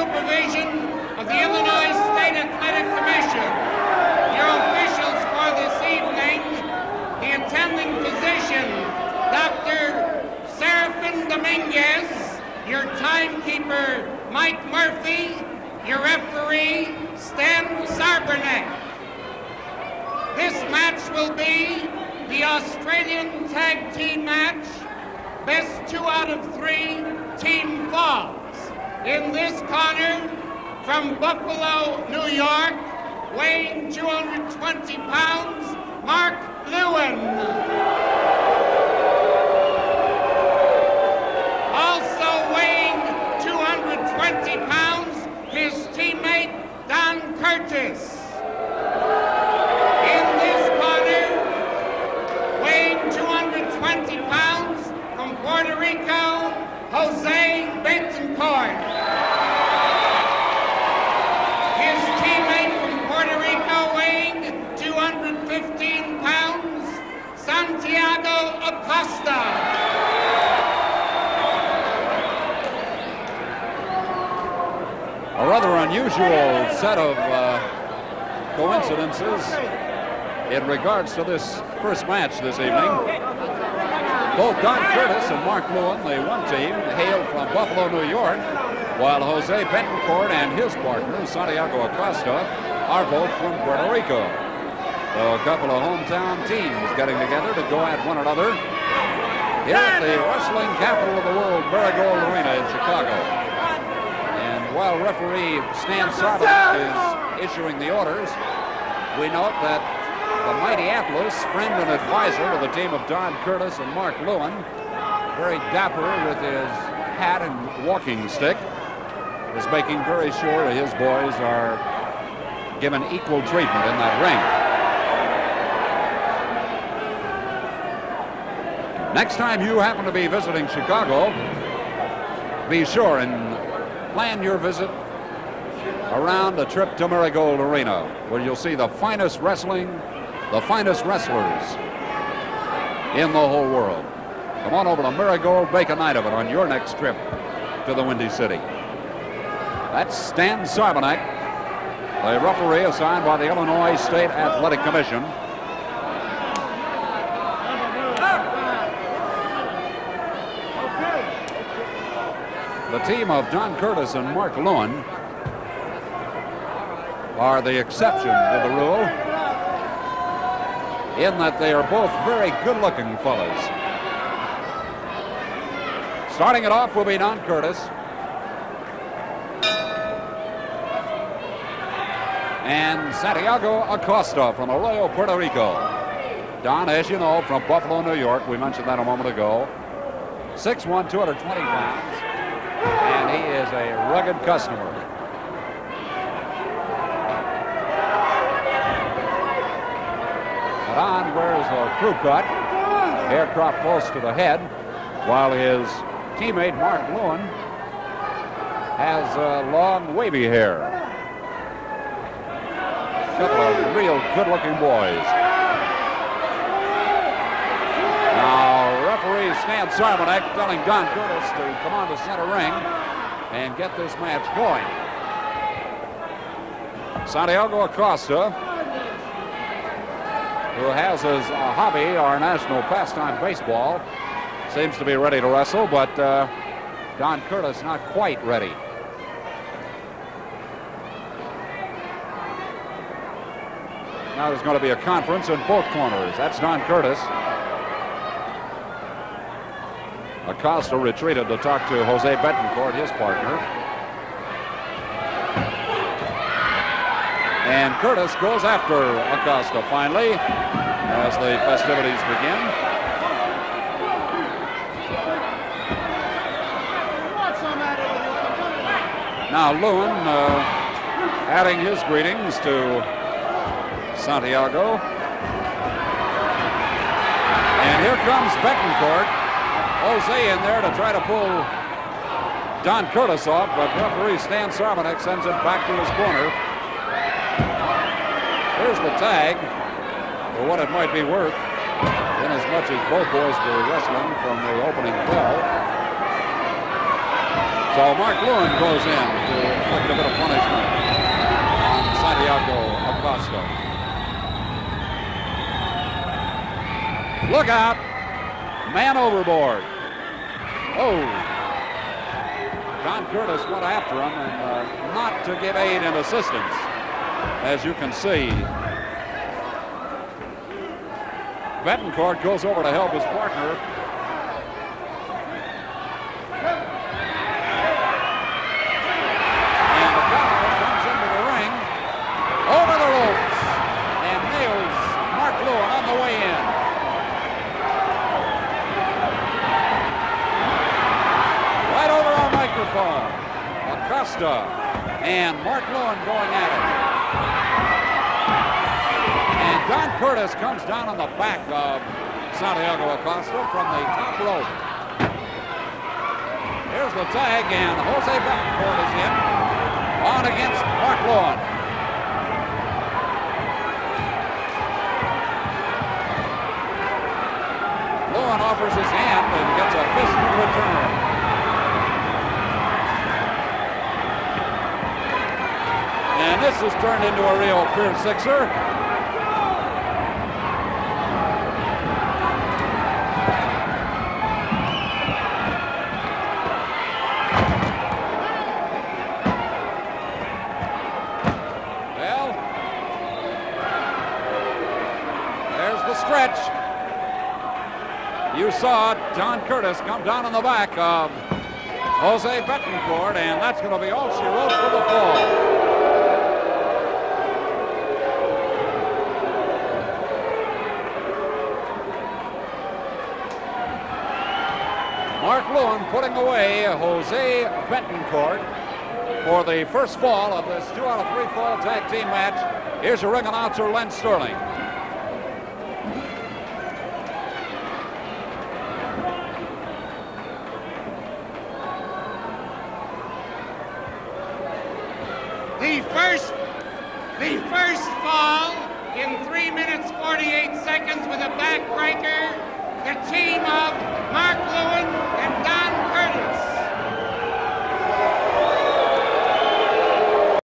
supervision of the Illinois State Athletic Commission. Your officials for this evening, the attending physician, Dr. Serafin Dominguez, your timekeeper, Mike Murphy, your referee, Stan Sarbanek. This match will be the Australian Tag Team match, best two out of three, Team Falls. In this corner, from Buffalo, New York, weighing 220 pounds, Mark Lewin. Also weighing 220 pounds, his teammate Don Curtis. In this corner, weighing 220 pounds, from Puerto Rico, Jose Betancourt. His teammate from Puerto Rico, weighing 215 pounds, A rather unusual set of uh, coincidences in regards to this first match this evening. Both Don Curtis and Mark Lewin, the one team, hail from Buffalo, New York, while Jose Betancourt and his partner, Santiago Acosta, are both from Puerto Rico. So a couple of hometown teams getting together to go at one another here at the wrestling capital of the world, Marigold Arena in Chicago. And while referee Stan Sarbanek is issuing the orders, we note that the mighty Atlas, friend and advisor to the team of Don Curtis and Mark Lewin, very dapper with his hat and walking stick, is making very sure that his boys are given equal treatment in that ring. Next time you happen to be visiting Chicago, be sure and plan your visit around a trip to Marigold Arena, where you'll see the finest wrestling, the finest wrestlers in the whole world. Come on over to Marigold, make a night of it on your next trip to the Windy City. That's Stan Sarbanek, the referee assigned by the Illinois State Athletic Commission. The team of Don Curtis and Mark Lewin are the exception to the rule in that they are both very good-looking fellows. Starting it off will be Don Curtis. And Santiago Acosta from Arroyo, Puerto Rico. Don, as you know, from Buffalo, New York. We mentioned that a moment ago. 6'1", 220 pounds. And he is a rugged customer. Don wears a crew cut, cropped close to the head, while his teammate Mark Lewin has uh, long wavy hair. Couple of real good-looking boys. Now, referee Stan Sarbanek telling Don Curtis to come on to center ring and get this match going. Santiago Acosta, who has as a hobby our national pastime baseball, seems to be ready to wrestle, but uh, Don Curtis not quite ready. Now there's going to be a conference in both corners. That's Don Curtis. Acosta retreated to talk to Jose Betancourt, his partner. And Curtis goes after Acosta finally as the festivities begin. Now Lewin uh, adding his greetings to Santiago. And here comes Betancourt. Jose in there to try to pull Don Curtis off, but referee Stan Sarbanek sends him back to his corner. Here's the tag for what it might be worth, in as much as both boys were wrestling from the opening bell. So Mark Lewin goes in to inflict a bit of punishment on Santiago Acosta. Look out! Man overboard. Oh. Don Curtis went after him and uh, not to give aid and assistance, as you can see. Betancourt goes over to help his partner. And the Gaucho comes into the ring, over the ropes, and nails Mark Lewin on the way in. Right over our microphone, And Mark Lewin going at it. And Don Curtis comes down on the back of Santiago Acosta from the top rope. Here's the tag, and Jose Betancourt is in on against Mark Lewin. Lewin offers his hand and gets a fist in return. And this has turned into a real Pier Sixer. Well, there's the stretch. You saw Don Curtis come down on the back of Jose Betancourt, and that's going to be all she wrote for the fall. Mark Lewin putting away Jose Betancourt for the first fall of this two out of three fall tag team match. Here's your ring announcer, Len Sterling. The first, the first fall in three minutes 48 seconds with a backbreaker the team of Mark Lewin and Don Curtis.